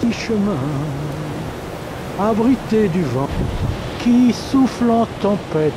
Petit chemin, abrité du vent qui souffle en tempête.